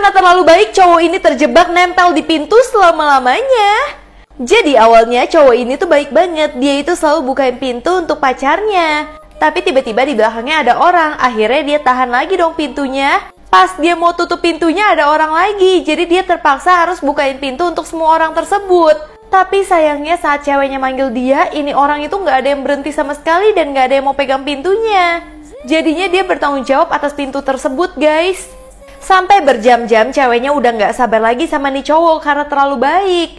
Karena terlalu baik, cowok ini terjebak nempel di pintu selama-lamanya. Jadi awalnya cowok ini tuh baik banget, dia itu selalu bukain pintu untuk pacarnya. Tapi tiba-tiba di belakangnya ada orang, akhirnya dia tahan lagi dong pintunya. Pas dia mau tutup pintunya ada orang lagi, jadi dia terpaksa harus bukain pintu untuk semua orang tersebut. Tapi sayangnya saat ceweknya manggil dia, ini orang itu nggak ada yang berhenti sama sekali dan nggak ada yang mau pegang pintunya. Jadinya dia bertanggung jawab atas pintu tersebut guys. Sampai berjam-jam ceweknya udah nggak sabar lagi sama nih cowok karena terlalu baik.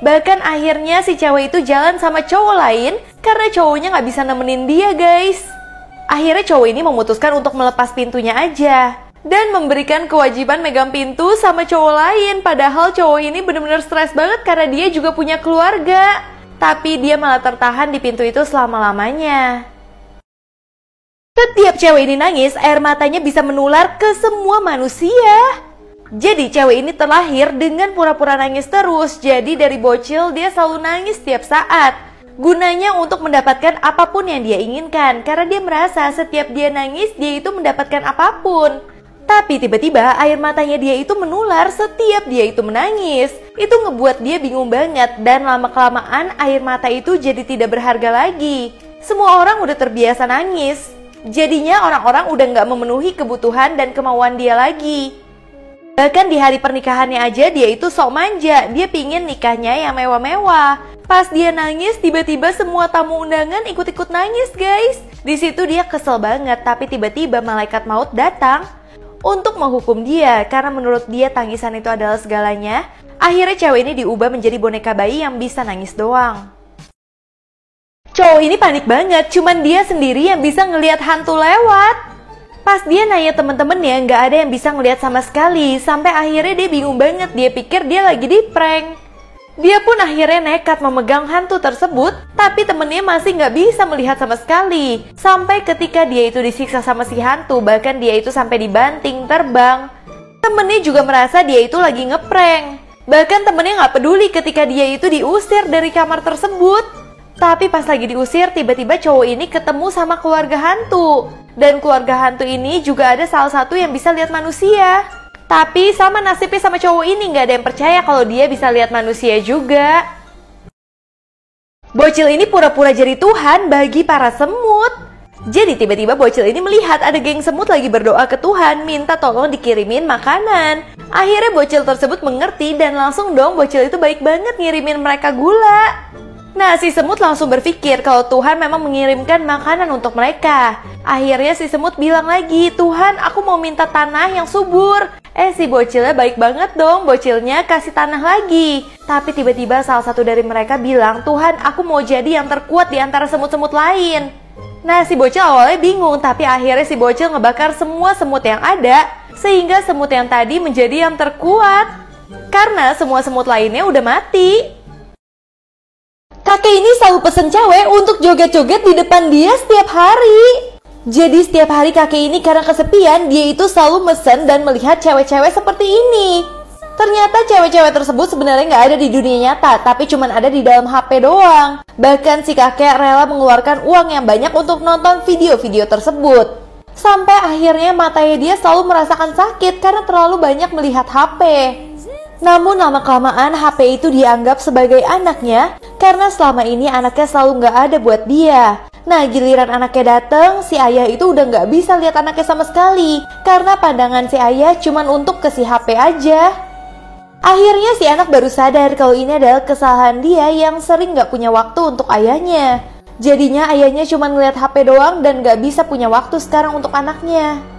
Bahkan akhirnya si cewek itu jalan sama cowok lain karena cowoknya nggak bisa nemenin dia guys. Akhirnya cowok ini memutuskan untuk melepas pintunya aja dan memberikan kewajiban megang pintu sama cowok lain. Padahal cowok ini bener-bener stres banget karena dia juga punya keluarga. Tapi dia malah tertahan di pintu itu selama-lamanya. Setiap cewek ini nangis, air matanya bisa menular ke semua manusia. Jadi cewek ini terlahir dengan pura-pura nangis terus. Jadi dari bocil dia selalu nangis setiap saat. Gunanya untuk mendapatkan apa pun yang dia inginkan. Karena dia merasa setiap dia nangis dia itu mendapatkan apa pun. Tapi tiba-tiba air matanya dia itu menular setiap dia itu menangis. Itu ngebuat dia bingung banget dan lama-kelamaan air mata itu jadi tidak berharga lagi. Semua orang udah terbiasa nangis. Jadinya orang-orang udah nggak memenuhi kebutuhan dan kemauan dia lagi. Bahkan di hari pernikahannya aja dia itu sok manja, dia pingin nikahnya yang mewah-mewah. Pas dia nangis, tiba-tiba semua tamu undangan ikut-ikut nangis guys. Di situ dia kesel banget, tapi tiba-tiba malaikat maut datang untuk menghukum dia karena menurut dia tangisan itu adalah segalanya. Akhirnya cewek ini diubah menjadi boneka bayi yang bisa nangis doang. Cowok ini panik banget, cuman dia sendiri yang bisa ngelihat hantu lewat. Pas dia nanya temen-temennya, nggak ada yang bisa ngelihat sama sekali. Sampai akhirnya dia bingung banget, dia pikir dia lagi di prank. Dia pun akhirnya nekat memegang hantu tersebut, tapi temennya masih nggak bisa melihat sama sekali. Sampai ketika dia itu disiksa sama si hantu, bahkan dia itu sampai dibanting terbang. Temennya juga merasa dia itu lagi ngeprank. Bahkan temennya nggak peduli ketika dia itu diusir dari kamar tersebut. Tapi pas lagi diusir, tiba-tiba cowok ini ketemu sama keluarga hantu. Dan keluarga hantu ini juga ada salah satu yang bisa lihat manusia. Tapi sama nasibnya sama cowok ini nggak ada yang percaya kalau dia bisa lihat manusia juga. Bocil ini pura-pura jadi Tuhan bagi para semut. Jadi tiba-tiba bocil ini melihat ada geng semut lagi berdoa ke Tuhan minta tolong dikirimin makanan. Akhirnya bocil tersebut mengerti dan langsung dong bocil itu baik banget ngirimin mereka gula. Nah, si semut langsung berpikir kalau Tuhan memang mengirimkan makanan untuk mereka. Akhirnya si semut bilang lagi, Tuhan aku mau minta tanah yang subur. Eh si bocilnya baik banget dong, bocilnya kasih tanah lagi. Tapi tiba-tiba salah satu dari mereka bilang, Tuhan aku mau jadi yang terkuat di antara semut-semut lain. Nah si bocil awalnya bingung, tapi akhirnya si bocil ngebakar semua semut yang ada, sehingga semut yang tadi menjadi yang terkuat. Karena semua semut lainnya udah mati. Kakek ini selalu pesen cewek untuk joget-joget di depan dia setiap hari. Jadi setiap hari kakek ini karena kesepian, dia itu selalu mesen dan melihat cewek-cewek seperti ini. Ternyata cewek-cewek tersebut sebenarnya nggak ada di dunia nyata, tapi cuma ada di dalam HP doang. Bahkan si kakek rela mengeluarkan uang yang banyak untuk nonton video-video tersebut. Sampai akhirnya matanya dia selalu merasakan sakit karena terlalu banyak melihat HP. Namun lama-kelamaan HP itu dianggap sebagai anaknya karena selama ini anaknya selalu nggak ada buat dia. Nah giliran anaknya dateng, si ayah itu udah nggak bisa lihat anaknya sama sekali karena pandangan si ayah cuma untuk ke si HP aja. Akhirnya si anak baru sadar kalau ini adalah kesalahan dia yang sering nggak punya waktu untuk ayahnya. Jadinya ayahnya cuma ngeliat HP doang dan nggak bisa punya waktu sekarang untuk anaknya.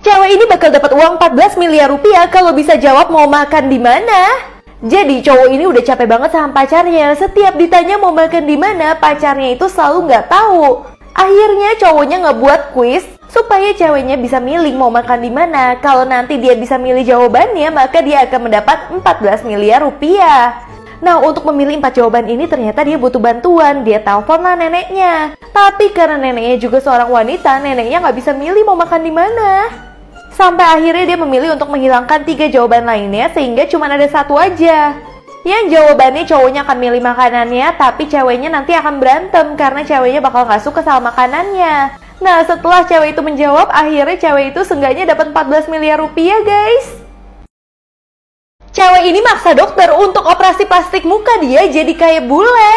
Cewek ini bakal dapat uang 14 miliar rupiah kalau bisa jawab mau makan di mana. Jadi cowok ini udah capek banget sama pacarnya. Setiap ditanya mau makan di mana, pacarnya itu selalu nggak tahu. Akhirnya cowoknya ngebuat kuis supaya ceweknya bisa milih mau makan di mana. Kalau nanti dia bisa milih jawabannya, maka dia akan mendapat 14 miliar rupiah. Nah, untuk memilih empat jawaban ini ternyata dia butuh bantuan. Dia telepon lah neneknya. Tapi karena neneknya juga seorang wanita, neneknya nggak bisa milih mau makan di mana. Sampai akhirnya dia memilih untuk menghilangkan tiga jawaban lainnya sehingga cuma ada satu aja. Yang jawabannya cowoknya akan milih makanannya, tapi ceweknya nanti akan berantem karena ceweknya bakal gak suka sama makanannya. Nah, setelah cewek itu menjawab, akhirnya cewek itu seenggaknya dapat 14 miliar rupiah, guys. Cewek ini maksa dokter untuk operasi plastik muka dia jadi kayak bule.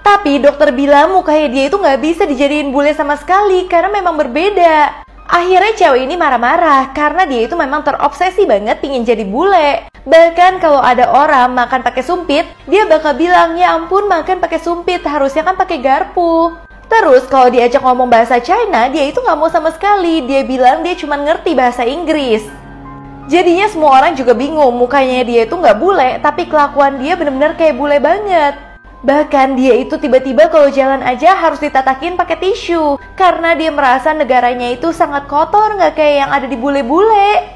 Tapi dokter bilang mukanya dia itu nggak bisa dijadiin bule sama sekali karena memang berbeda. Akhirnya cewek ini marah-marah karena dia itu memang terobsesi banget pingin jadi bule. Bahkan kalau ada orang makan pakai sumpit, dia bakal bilang, ya ampun makan pakai sumpit, harusnya kan pakai garpu. Terus kalau diajak ngomong bahasa China, dia itu nggak mau sama sekali. Dia bilang dia cuma ngerti bahasa Inggris. Jadinya semua orang juga bingung, mukanya dia itu nggak bule, tapi kelakuan dia bener-bener kayak bule banget. Bahkan dia itu tiba-tiba kalau jalan aja harus ditatakin pakai tisu, karena dia merasa negaranya itu sangat kotor nggak kayak yang ada di bule-bule.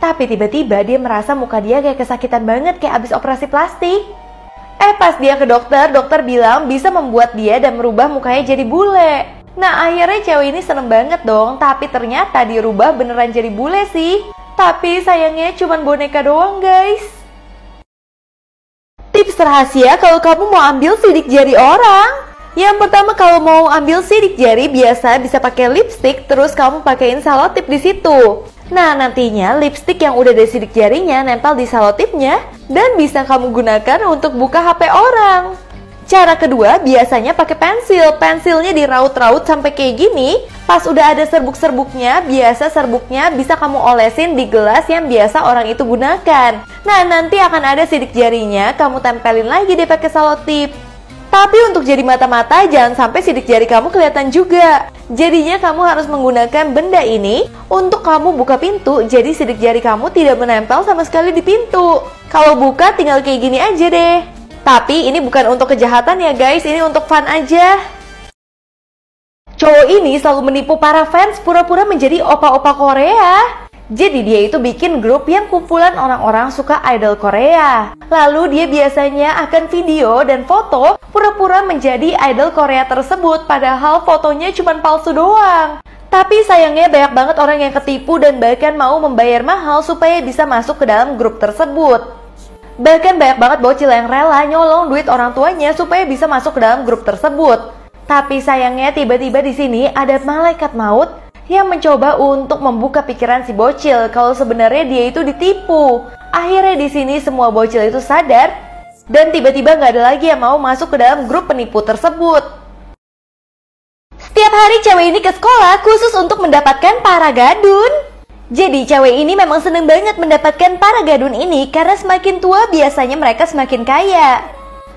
Tapi tiba-tiba dia merasa muka dia kayak kesakitan banget kayak abis operasi plastik. Eh pas dia ke dokter, dokter bilang bisa membuat dia dan merubah mukanya jadi bule. Nah akhirnya cewek ini seneng banget dong, tapi ternyata dirubah beneran jadi bule sih. Tapi sayangnya cuma boneka doang guys. Tips rahasia kalau kamu mau ambil sidik jari orang. Yang pertama kalau mau ambil sidik jari biasa bisa pakai lipstick terus kamu pakaiin salotip di situ. Nah, nantinya lipstick yang udah ada sidik jarinya nempel di salotipnya dan bisa kamu gunakan untuk buka HP orang. Cara kedua biasanya pakai pensil. Pensilnya diraut-raut sampai kayak gini. Pas udah ada serbuk-serbuknya, biasa serbuknya bisa kamu olesin di gelas yang biasa orang itu gunakan. Nah, nanti akan ada sidik jarinya, kamu tempelin lagi deh pakai salotip. Tapi untuk jadi mata-mata jangan sampai sidik jari kamu kelihatan juga. Jadinya kamu harus menggunakan benda ini untuk kamu buka pintu jadi sidik jari kamu tidak menempel sama sekali di pintu. Kalau buka tinggal kayak gini aja deh. Tapi ini bukan untuk kejahatan ya guys, ini untuk fun aja. Cowok ini selalu menipu para fans pura-pura menjadi opa-opa Korea. Jadi dia itu bikin grup yang kumpulan orang-orang suka idol Korea. Lalu dia biasanya akan video dan foto pura-pura menjadi idol Korea tersebut padahal fotonya cuma palsu doang. Tapi sayangnya banyak banget orang yang ketipu dan bahkan mau membayar mahal supaya bisa masuk ke dalam grup tersebut. Bahkan banyak banget bocil yang rela nyolong duit orang tuanya supaya bisa masuk ke dalam grup tersebut. Tapi sayangnya tiba-tiba di sini ada malaikat maut yang mencoba untuk membuka pikiran si bocil kalau sebenarnya dia itu ditipu. Akhirnya di sini semua bocil itu sadar dan tiba-tiba nggak ada lagi yang mau masuk ke dalam grup penipu tersebut. Setiap hari cewek ini ke sekolah khusus untuk mendapatkan para gadun. Jadi cewek ini memang seneng banget mendapatkan para gadun ini karena semakin tua biasanya mereka semakin kaya.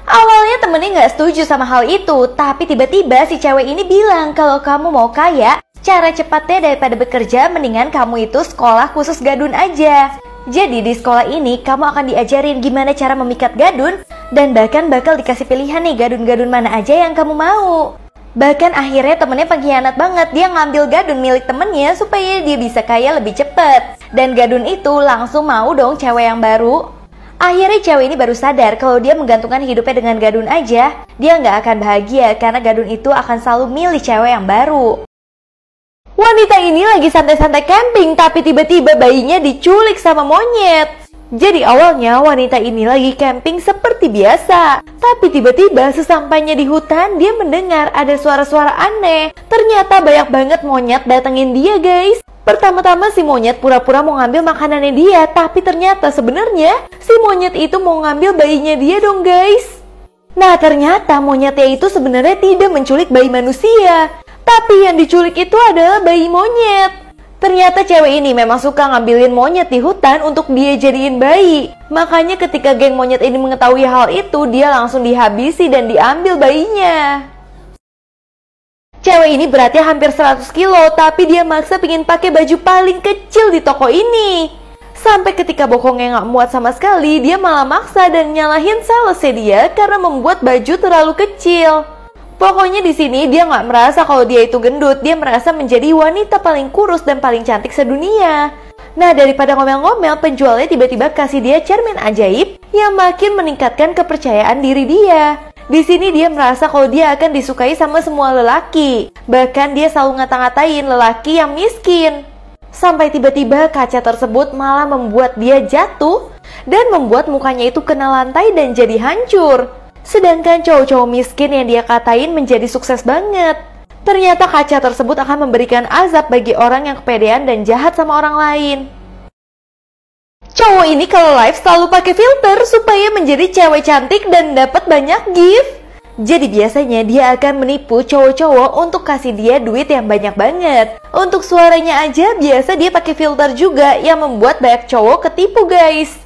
Awalnya temennya nggak setuju sama hal itu, tapi tiba-tiba si cewek ini bilang kalau kamu mau kaya, Cara cepatnya daripada bekerja, mendingan kamu itu sekolah khusus gadun aja. Jadi di sekolah ini kamu akan diajarin gimana cara memikat gadun dan bahkan bakal dikasih pilihan nih gadun-gadun mana aja yang kamu mau. Bahkan akhirnya temennya pengkhianat banget, dia ngambil gadun milik temennya supaya dia bisa kaya lebih cepet. Dan gadun itu langsung mau dong cewek yang baru. Akhirnya cewek ini baru sadar kalau dia menggantungkan hidupnya dengan gadun aja, dia nggak akan bahagia karena gadun itu akan selalu milih cewek yang baru. Wanita ini lagi santai-santai camping tapi tiba-tiba bayinya diculik sama monyet. Jadi awalnya wanita ini lagi camping seperti biasa. Tapi tiba-tiba sesampainya di hutan dia mendengar ada suara-suara aneh. Ternyata banyak banget monyet datengin dia guys. Pertama-tama si monyet pura-pura mau ngambil makanannya dia, tapi ternyata sebenarnya si monyet itu mau ngambil bayinya dia dong guys. Nah ternyata monyetnya itu sebenarnya tidak menculik bayi manusia. Tapi yang diculik itu adalah bayi monyet. Ternyata cewek ini memang suka ngambilin monyet di hutan untuk dia jadiin bayi. Makanya ketika geng monyet ini mengetahui hal itu, dia langsung dihabisi dan diambil bayinya. Cewek ini beratnya hampir 100 kilo, tapi dia maksa pingin pakai baju paling kecil di toko ini. Sampai ketika bokongnya nggak muat sama sekali, dia malah maksa dan nyalahin salesnya dia karena membuat baju terlalu kecil. Pokoknya di sini dia nggak merasa kalau dia itu gendut, dia merasa menjadi wanita paling kurus dan paling cantik sedunia. Nah daripada ngomel-ngomel, penjualnya tiba-tiba kasih dia cermin ajaib yang makin meningkatkan kepercayaan diri dia. Di sini dia merasa kalau dia akan disukai sama semua lelaki. Bahkan dia selalu ngata-ngatain lelaki yang miskin. Sampai tiba-tiba kaca tersebut malah membuat dia jatuh dan membuat mukanya itu kena lantai dan jadi hancur. Sedangkan cowok-cowok miskin yang dia katain menjadi sukses banget. Ternyata kaca tersebut akan memberikan azab bagi orang yang kepedean dan jahat sama orang lain. Cowok ini kalau live selalu pakai filter supaya menjadi cewek cantik dan dapat banyak gift. Jadi biasanya dia akan menipu cowok-cowok untuk kasih dia duit yang banyak banget. Untuk suaranya aja biasa dia pakai filter juga yang membuat banyak cowok ketipu guys.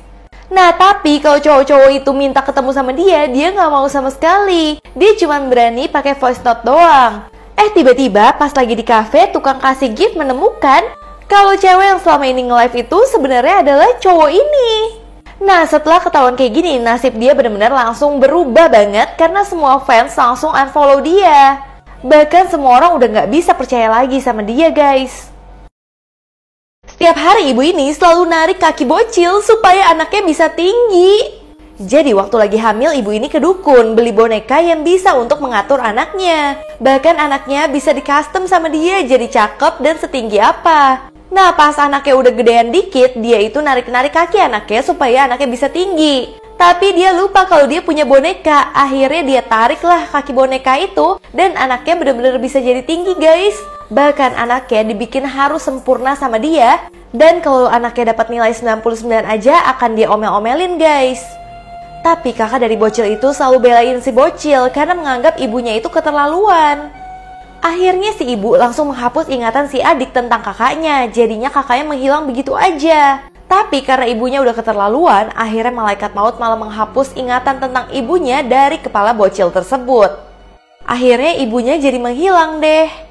Nah tapi kalau cowok-cowok itu minta ketemu sama dia, dia nggak mau sama sekali. Dia cuma berani pakai voice note doang. Eh tiba-tiba pas lagi di cafe tukang kasih gift menemukan kalau cewek yang selama ini nge-live itu sebenarnya adalah cowok ini. Nah setelah ketahuan kayak gini nasib dia benar-benar langsung berubah banget karena semua fans langsung unfollow dia. Bahkan semua orang udah nggak bisa percaya lagi sama dia guys. Setiap hari ibu ini selalu narik kaki bocil supaya anaknya bisa tinggi. Jadi waktu lagi hamil ibu ini ke dukun beli boneka yang bisa untuk mengatur anaknya. Bahkan anaknya bisa di custom sama dia jadi cakep dan setinggi apa. Nah pas anaknya udah gedean dikit dia itu narik-narik kaki anaknya supaya anaknya bisa tinggi. Tapi dia lupa kalau dia punya boneka. Akhirnya dia tariklah kaki boneka itu dan anaknya bener-bener bisa jadi tinggi guys. Bahkan anaknya dibikin harus sempurna sama dia. Dan kalau anaknya dapat nilai 99 aja akan dia omel-omelin guys. Tapi kakak dari bocil itu selalu belain si bocil karena menganggap ibunya itu keterlaluan. Akhirnya si ibu langsung menghapus ingatan si adik tentang kakaknya, jadinya kakaknya menghilang begitu aja. Tapi karena ibunya udah keterlaluan, akhirnya malaikat maut malah menghapus ingatan tentang ibunya dari kepala bocil tersebut. Akhirnya ibunya jadi menghilang deh.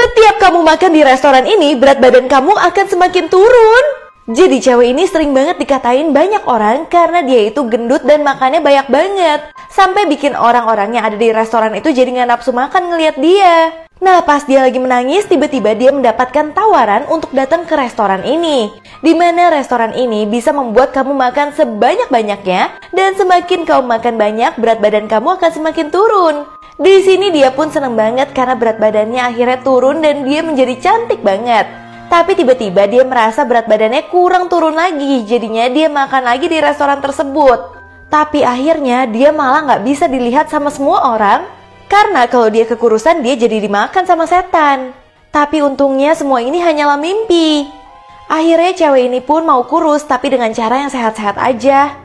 Setiap kamu makan di restoran ini, berat badan kamu akan semakin turun. Jadi cewek ini sering banget dikatain banyak orang karena dia itu gendut dan makannya banyak banget. Sampai bikin orang-orang yang ada di restoran itu jadi nggak nafsu makan ngeliat dia. Nah pas dia lagi menangis tiba-tiba dia mendapatkan tawaran untuk datang ke restoran ini. Di mana restoran ini bisa membuat kamu makan sebanyak-banyaknya dan semakin kamu makan banyak berat badan kamu akan semakin turun. Di sini dia pun seneng banget karena berat badannya akhirnya turun dan dia menjadi cantik banget. Tapi tiba-tiba dia merasa berat badannya kurang turun lagi, jadinya dia makan lagi di restoran tersebut. Tapi akhirnya dia malah nggak bisa dilihat sama semua orang, karena kalau dia kekurusan dia jadi dimakan sama setan. Tapi untungnya semua ini hanyalah mimpi. Akhirnya cewek ini pun mau kurus tapi dengan cara yang sehat-sehat aja.